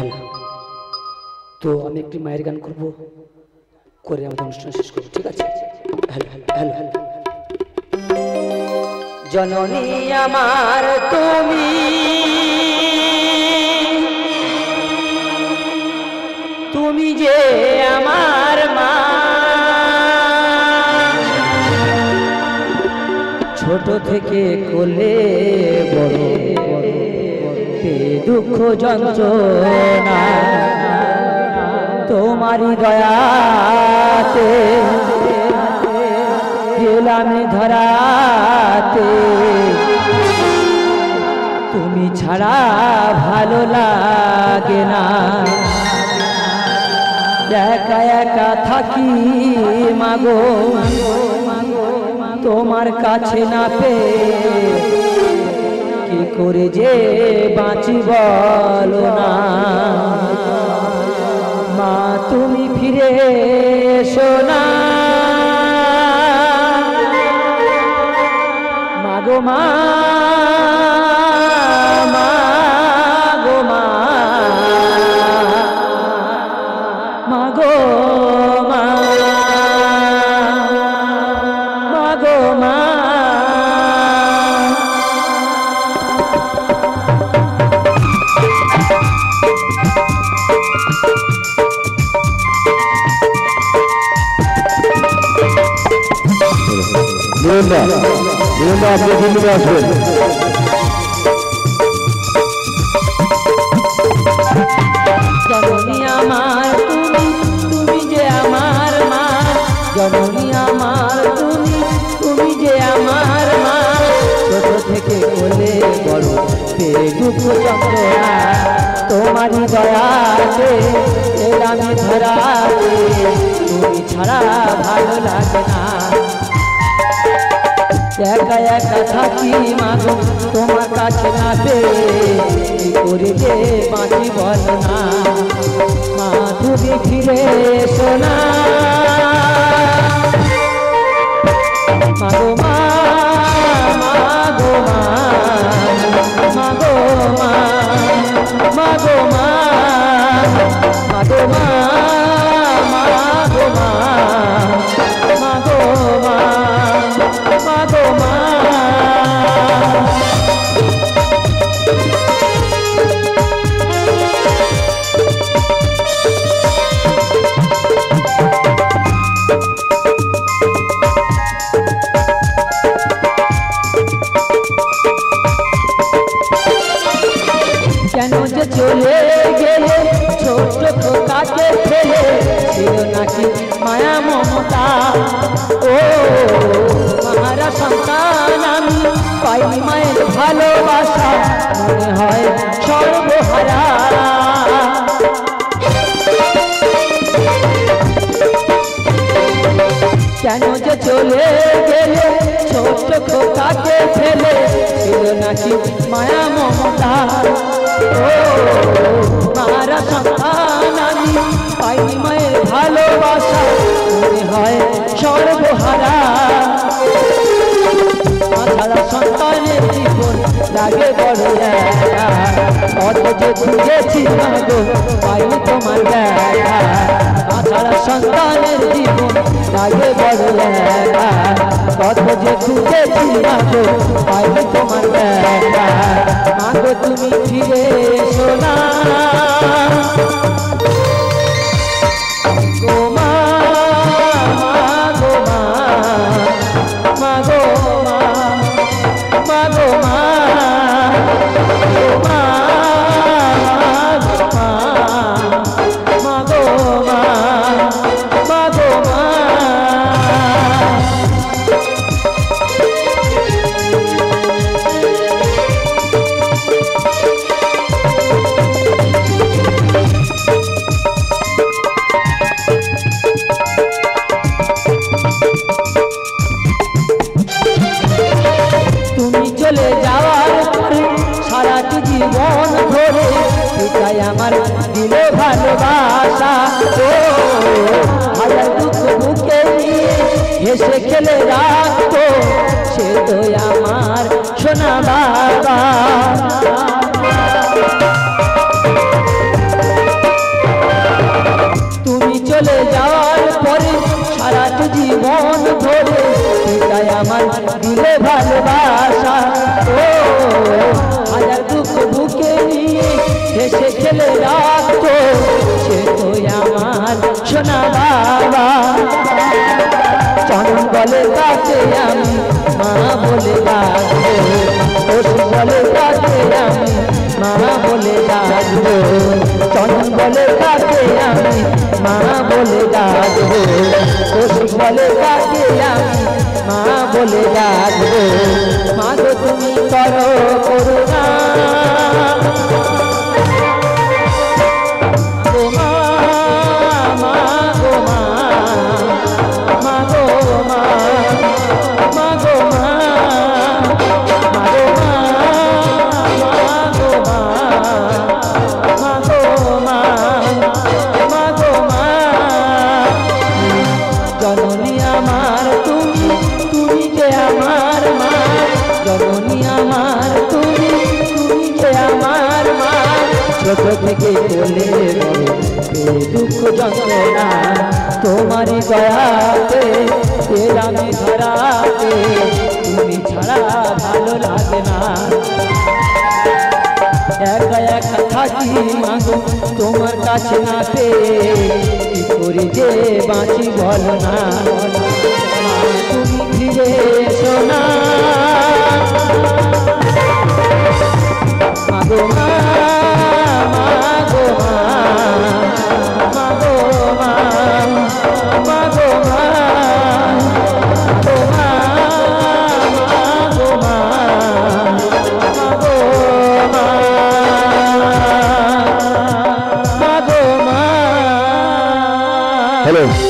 Hello তো আমি একটি মায়ের গান করব, করে আমাদের অনুষ্ঠান শেষ করব, ঠিক আছে? জননী আমার, তুমি তুমি যে আমার মা। ছোট থেকে কোলে পে দুঃখ যন্ত্রণা। তোমারই দয়াতে গেলাম ধরাতে। তুমি ছাড়া ভালো লাগে না। একা একা থাকি মাগো। তোমার কাছে না পে কি করে যে বাঁচি বলো না? মা তুমি ফিরে এসো না। মাগো মা। নিরঞ্জা নিরঞ্জা আপনি দিল্লিতে আসবেন। জননী মা, জননী আমার তুমি তুমি যে মা। থেকে কোলে বড় পেয়ে দুঃখ যন্ত্রণা, তোমারই দয়াতে এলামি ধরাতে, তুমি ছাড়া ভালো লাগে না। একা একা থাকি মাগো তোমার কাছে না পেয়ে কি করে যে বাঁচি বল না মা তুমি ফিরে এসো মারা সন্তান আমি পাই মায়ের ভালোবাসা, মনে হয় সর্বহারা। কেন যে চলে গেলে ছোট খোকাকে ফেলে, ছিল নাকি মায়া মমতা? ও, মারা সন্তান আমি পাইনি মায়ের ভালোবাসা তোমার তারা সন্তানের তোমার মাগো তুমি ফিরে সোনা চলে যাওয়ার পরে সারাটি জীবন ধরে পিতাই আমার দিলে ভালোবাসা। ও, হাজার দুঃখ বুকে হেসে খেলে রাখত, সে তো আমার সোনা বাবা। তুমি চলে যাওয়ার পরে সারাটি জীবন ধরে এটাই আমার দিলে ভালোবাসা। ও হাজার দুঃখ বুকে নিয়ে হেসে খেলে রাখতো। সে তো আমার সোনা বাবা। চরণ বলে তাকে আমি মা বলে ডাকবো। ওষুধ বলে তাকে আমি মা বলে ডাকবো। চরণ বলে তাকে আমি মা বলে ডাকবো। ওষুধ বলে তাকে বলে রাখবো মাগো তুমি করো করুণা থেকে বলে বড় এই দুঃখ যন্ত্রণা তোমারই দয়াতে এলামে ধরাতে তুমি ছাড়া ভালো লাগে না একা একা থাকি মাগো তোমার কাছে না পেয়ে কি করে যে বাঁচি বলো না মা, তুমি ফিরে এসো না Valeu!